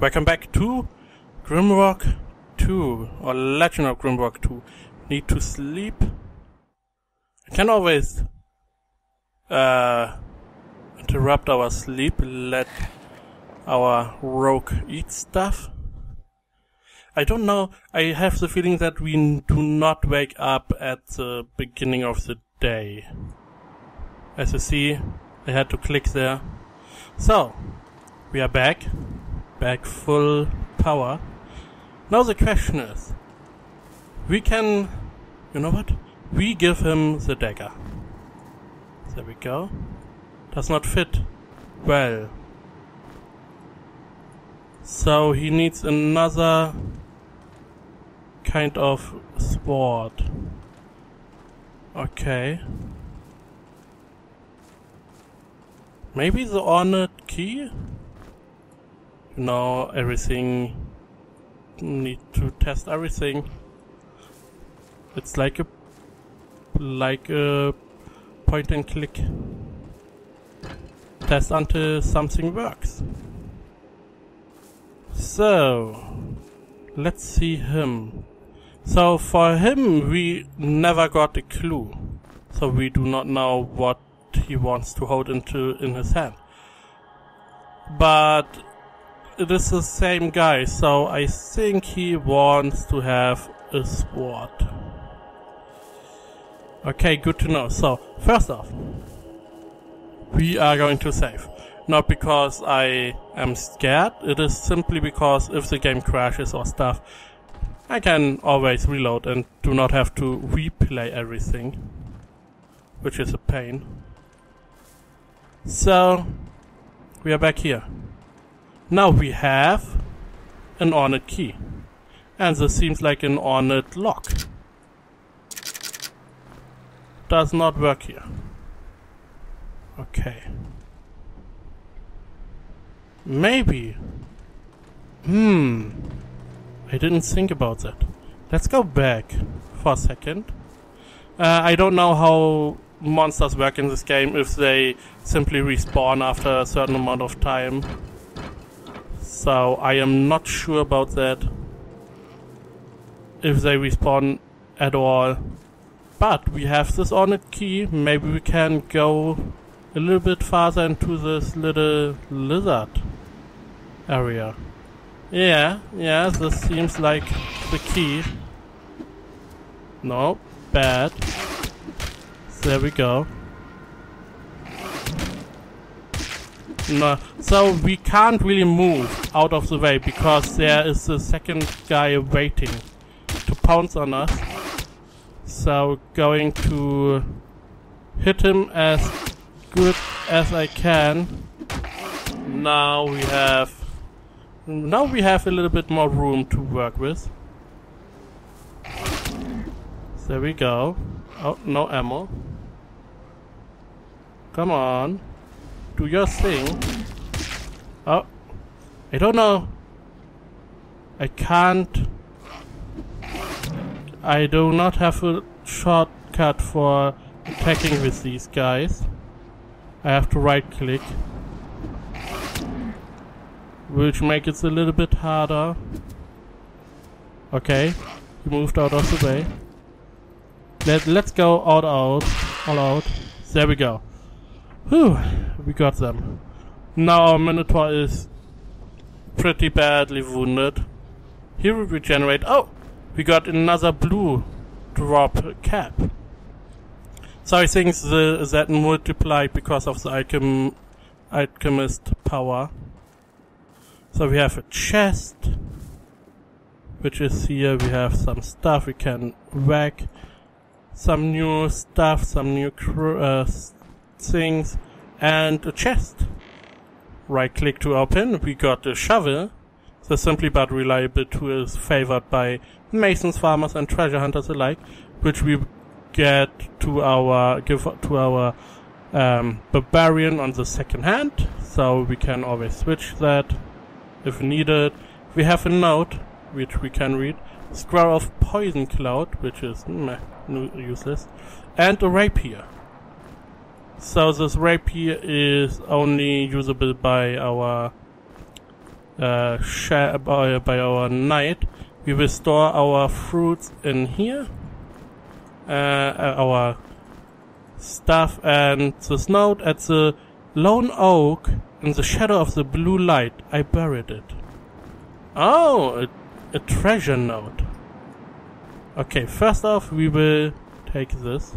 Welcome back to Grimrock 2, or Legend of Grimrock 2. Need to sleep. I can always uh, interrupt our sleep, let our rogue eat stuff. I don't know, I have the feeling that we do not wake up at the beginning of the day. As you see, I had to click there. So, we are back. Back full power. Now the question is, we can, you know what? We give him the dagger. There we go. Does not fit well. So he needs another kind of sword. Okay. Maybe the ornate key? Know, everything. Need to test everything. It's like a like a point and click. Test until something works. So, let's see him. So for him, we never got a clue. So we do not know what he wants to hold into in his hand. But it is the same guy, so I think he wants to have a sword. Okay, good to know. So, first off, we are going to save. Not because I am scared, it is simply because if the game crashes or stuff, I can always reload and do not have to replay everything. Which is a pain. So, we are back here. Now we have an ornate key. And this seems like an ornate lock. Does not work here. Okay. Maybe. Hmm. I didn't think about that. Let's go back for a second. Uh, I don't know how monsters work in this game if they simply respawn after a certain amount of time. So I am not sure about that. If they respawn at all. But we have this ornate key. Maybe we can go a little bit farther into this little lizard area. Yeah, yeah, this seems like the key. No, bad. There we go. No, so we can't really move out of the way because there is a second guy waiting to pounce on us. So going to hit him as good as I can. Now we have now we have a little bit more room to work with. There we go. Oh, no ammo. Come on. Do your thing. Oh. I don't know. I can't... I do not have a shortcut for attacking with these guys. I have to right click. Which makes it a little bit harder. Okay. He moved out of the way. Let, let's go all out. All out. There we go. Whew, we got them. Now our Minotaur is pretty badly wounded. He will regenerate. Oh! We got another blue drop cap. So I think the, that multiplied because of the alchem, alchemist power. So we have a chest, which is here. We have some stuff we can whack, some new stuff, some new uh, things, and a chest. Right click to open, we got a shovel. The Simply But Reliable tool is favored by masons, farmers, and treasure hunters alike, which we get to our, give to our um, barbarian on the second hand, so we can always switch that if needed. We have a note, which we can read, Scroll of Poison Cloud, which is meh, useless, and a rapier. So this rapier is only usable by our uh, by, by our knight, we will store our fruits in here. Uh, uh our stuff and this note at the lone oak in the shadow of the blue light. I buried it. Oh, a, a treasure note. Okay, first off, we will take this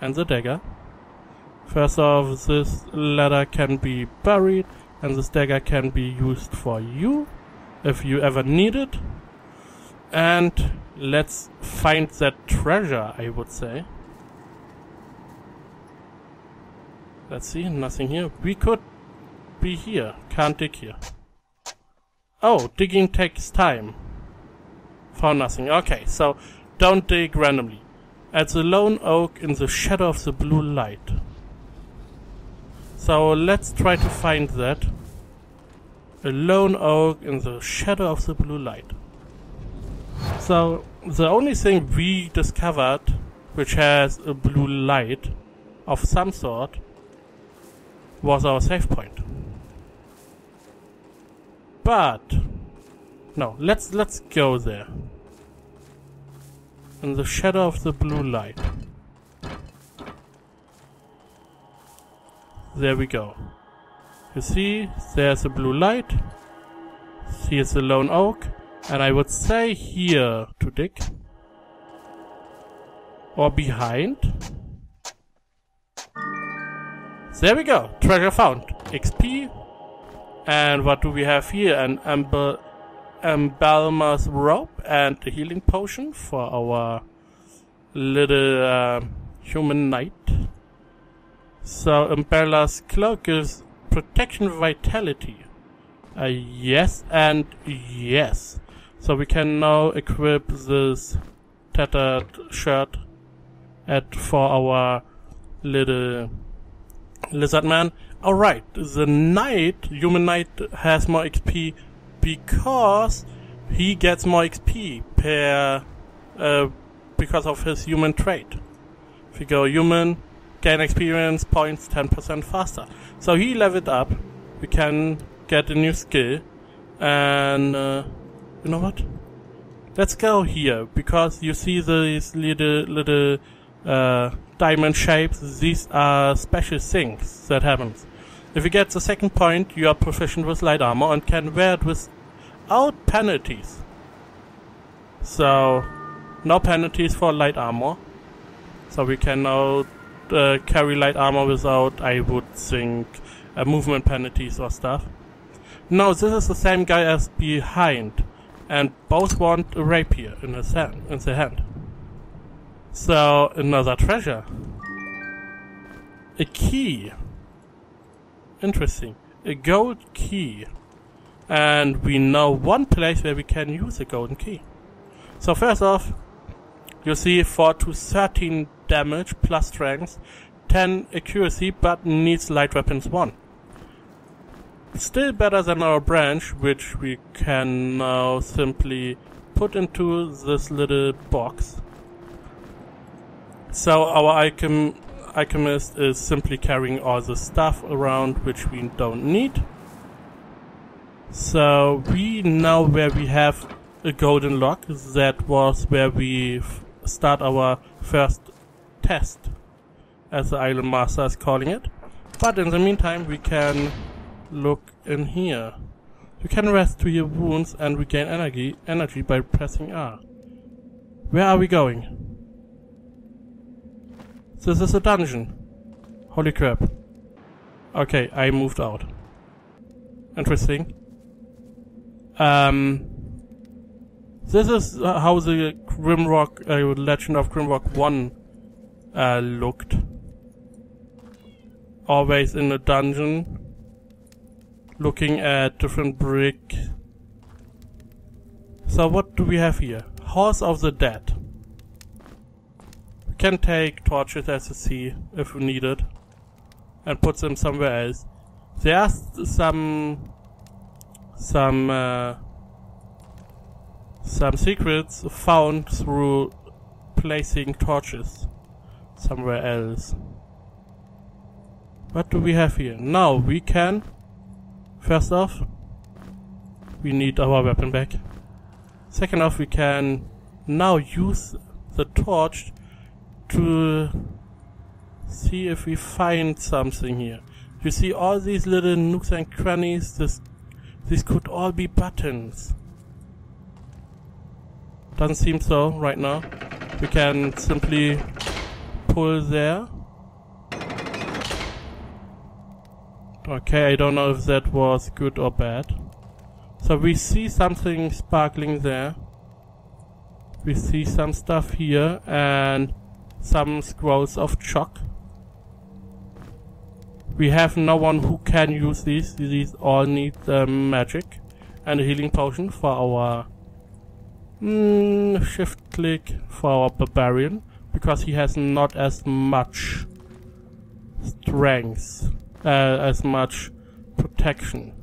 and the dagger. First off, this ladder can be buried and this dagger can be used for you if you ever need it. And let's find that treasure, I would say. Let's see, nothing here. We could be here. Can't dig here. Oh, digging takes time. Found nothing. Okay, so don't dig randomly. At the lone oak in the shadow of the blue light. So let's try to find that. A lone oak in the shadow of the blue light. So the only thing we discovered which has a blue light of some sort was our save point. But no, let's let's go there. In the shadow of the blue light. There we go. You see, there's a blue light. Here's a lone oak. And I would say here to dig. Or behind. There we go. Treasure found. XP. And what do we have here? An amber, Embalmer's rope and a healing potion for our little uh, human knight. So Embalmer's cloak is protection vitality. Uh, yes and yes. So we can now equip this tattered shirt at for our little Lizard Man. Alright, the knight, human knight, has more XP because he gets more XP per uh, because of his human trait. If you go human, gain experience points 10% faster. So he leveled up. We can get a new skill. And uh, you know what? Let's go here because you see these little little uh, diamond shapes, these are special things that happens. If you get the second point, you are proficient with light armor and can wear it without penalties. So, no penalties for light armor. So we can now uh, carry light armor without, I would think, uh, movement penalties or stuff. No, this is the same guy as behind, and both want a rapier in his hand. In their hand. So, another treasure. A key. Interesting. A gold key. And we know one place where we can use a golden key. So first off, you see 4 to 13 damage plus strength, 10 accuracy but needs light weapons 1. Still better than our branch, which we can now simply put into this little box so our alchem alchemist is simply carrying all the stuff around which we don't need. So we know where we have a golden lock. That was where we start our first test, as the Island Master is calling it. But in the meantime, we can look in here. You can rest to your wounds and regain energy, energy by pressing R. Where are we going? This is a dungeon. Holy crap. Okay, I moved out. Interesting. Um, this is how the Grimrock, uh, Legend of Grimrock 1 uh, looked. Always in a dungeon, looking at different brick. So what do we have here? Horse of the Dead We can take torches as you see if needed and put them somewhere else. There's some some uh, some secrets found through placing torches somewhere else. What do we have here? Now we can first off we need our weapon back. Second off, we can now use the torch to see if we find something here. You see all these little nooks and crannies, this, these could all be buttons. Doesn't seem so right now. We can simply pull there. Okay, I don't know if that was good or bad. So we see something sparkling there. We see some stuff here and some scrolls of chalk. We have no one who can use these. These all need uh, magic and a healing potion for our mm, shift click for our barbarian because he has not as much strength, uh, as much protection.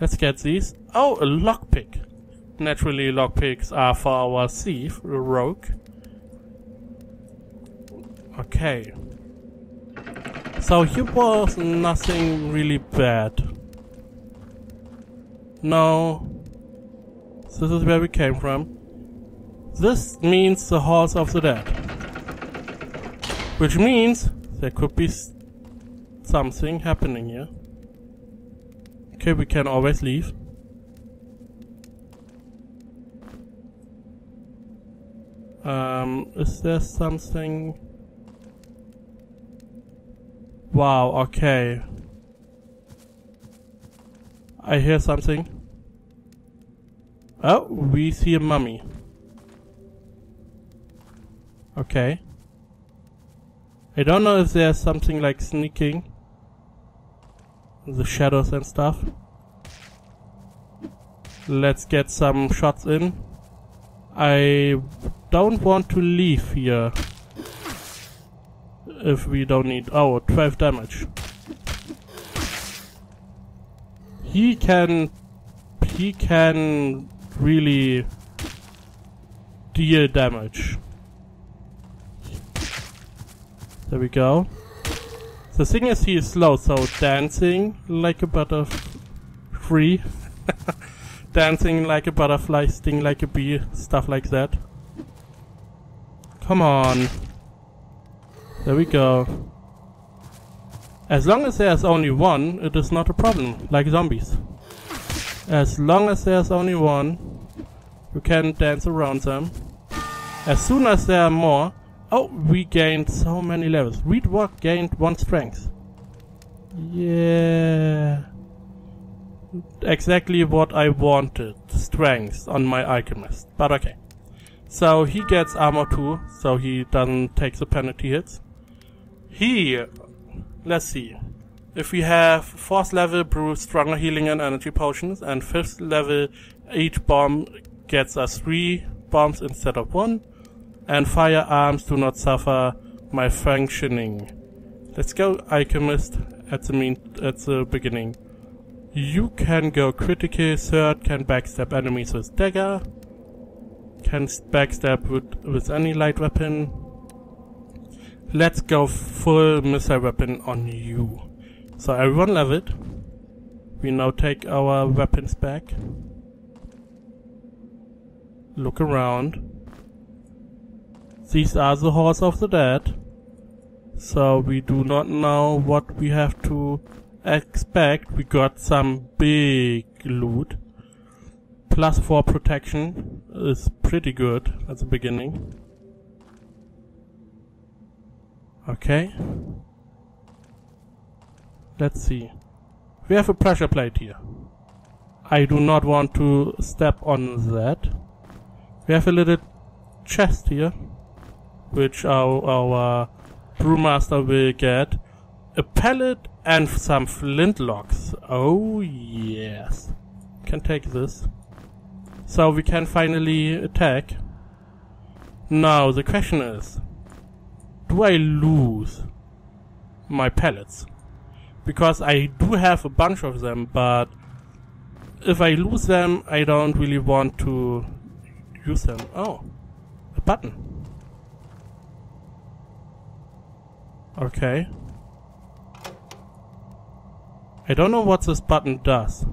Let's get these. Oh, a lockpick. Naturally, lockpicks are for our thief, rogue. Okay. So here was nothing really bad. No. This is where we came from. This means the halls of the dead. Which means there could be something happening here. Okay, we can always leave. Um, is there something... Wow, okay. I hear something. Oh, we see a mummy. Okay. I don't know if there's something like sneaking. The shadows and stuff. Let's get some shots in. I don't want to leave here if we don't need... Oh, 12 damage. He can... He can really deal damage. There we go. The thing is he is slow, so dancing like a butterfly. dancing like a butterfly, sting like a bee, stuff like that. Come on. There we go. As long as there's only one, it is not a problem, like zombies. As long as there's only one, you can dance around them. As soon as there are more... Oh, we gained so many levels. Reedwalk gained one strength. Yeah... Exactly what I wanted. Strength on my alchemist. But okay. So he gets armor too, so he doesn't take the penalty hits. He, let's see. If we have fourth level brew stronger healing and energy potions, and fifth level each bomb gets us three bombs instead of one, and firearms do not suffer malfunctioning. Let's go alchemist at the mean at the beginning. You can go critical, third can backstab enemies with dagger, can backstab with, with any light weapon, Let's go full missile weapon on you. So everyone it. We now take our weapons back. Look around. These are the halls of the dead. So we do not know what we have to expect. We got some big loot. Plus 4 protection is pretty good at the beginning. Okay. Let's see. We have a pressure plate here. I do not want to step on that. We have a little chest here, which our, our brewmaster will get. A pellet and some flintlocks. Oh yes. Can take this. So we can finally attack. Now the question is, do I lose my pellets? Because I do have a bunch of them, but if I lose them, I don't really want to use them. Oh, a button. Okay. I don't know what this button does.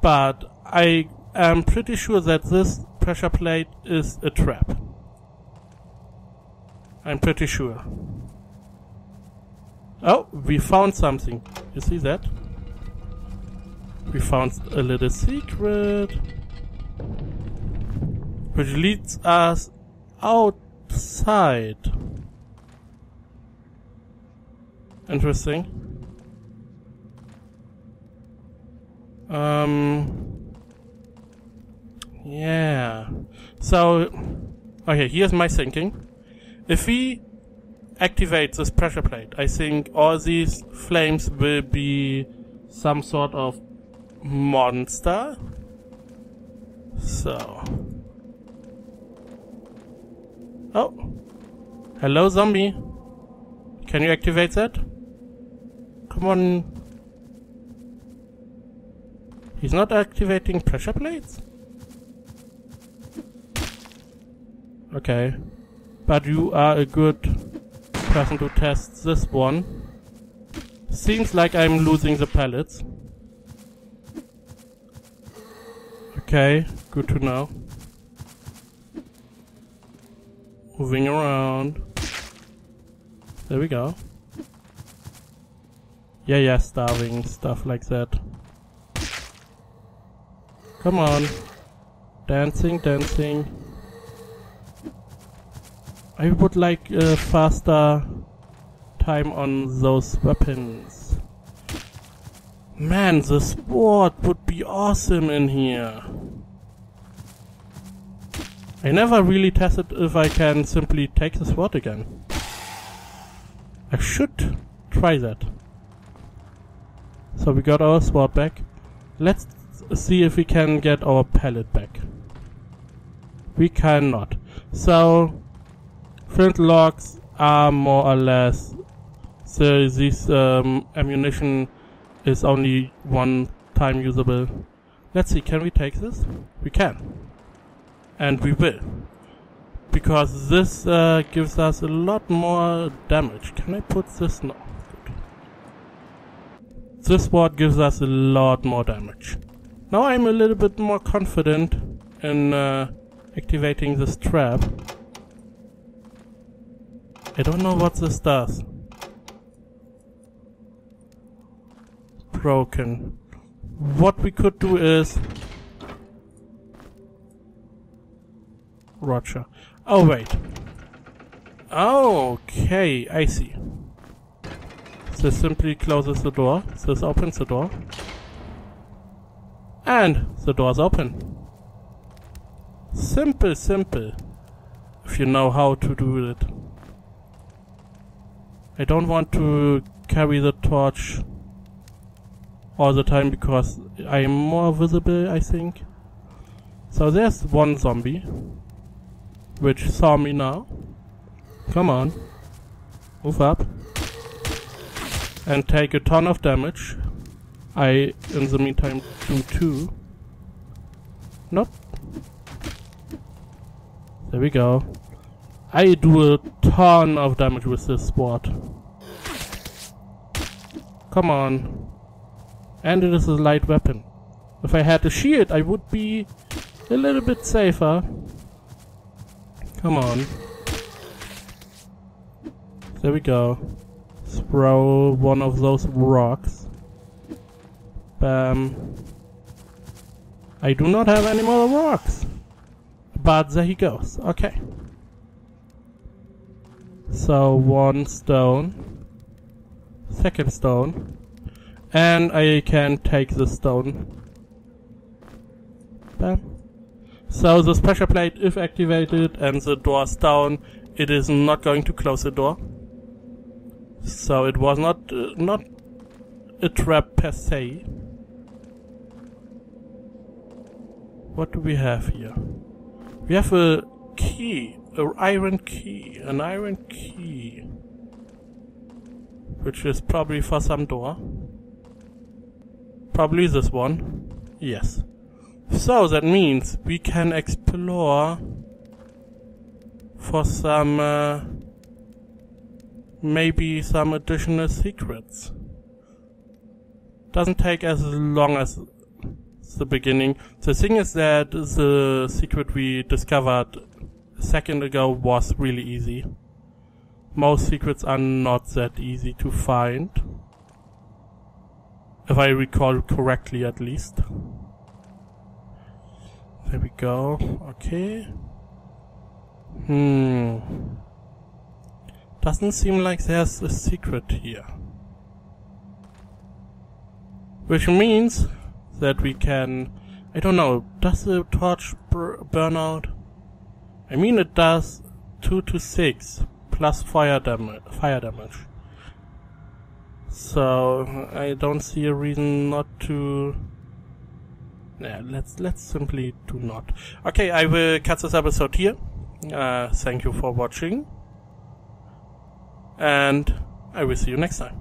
but I am pretty sure that this pressure plate is a trap. I'm pretty sure. Oh, we found something. You see that? We found a little secret. Which leads us outside. Interesting. Um. Yeah. So, okay, here's my thinking. If we activate this pressure plate, I think all these flames will be some sort of monster. So. Oh. Hello, zombie. Can you activate that? Come on. He's not activating pressure plates? Okay. But you are a good person to test this one. Seems like I'm losing the pellets. Okay, good to know. Moving around. There we go. Yeah, yeah, starving, stuff like that. Come on. Dancing, dancing. I would like a faster time on those weapons. Man, the sword would be awesome in here. I never really tested if I can simply take the sword again. I should try that. So we got our sword back. Let's see if we can get our pellet back. We cannot. So, flintlocks are more or less. So this um, ammunition is only one time usable. Let's see, can we take this? We can. And we will. Because this uh, gives us a lot more damage. Can I put this? No. Good. This sword gives us a lot more damage. Now I'm a little bit more confident in uh, activating this trap. I don't know what this does. Broken. What we could do is... Roger. Oh wait. Okay, I see. This simply closes the door. This opens the door. And the door's open. Simple, simple. If you know how to do it. I don't want to carry the torch all the time because I am more visible, I think. So there's one zombie, which saw me now. Come on, move up, and take a ton of damage. I, in the meantime, do two. Nope. There we go. I do a ton of damage with this sword. Come on. And it is a light weapon. If I had a shield, I would be a little bit safer. Come on. There we go. Throw one of those rocks. Um, I do not have any more rocks. But there he goes. Okay. So one stone. Second stone. And I can take the stone. Bam. So the pressure plate, if activated and the door's down, it is not going to close the door. So it was not uh, not a trap per se. What do we have here? We have a key, an iron key, an iron key. Which is probably for some door. Probably this one. Yes. So that means we can explore for some, uh, maybe some additional secrets. Doesn't take as long as the beginning. The thing is that the secret we discovered a second ago was really easy. Most secrets are not that easy to find. If I recall correctly at least. There we go. Okay. Hmm. Doesn't seem like there's a secret here. Which means that we can... I don't know, does the torch burn out? I mean it does 2 to 6 plus fire, dam fire damage. So I don't see a reason not to yeah, let's let's simply do not. Okay, I will cut this episode here. Uh, thank you for watching, and I will see you next time.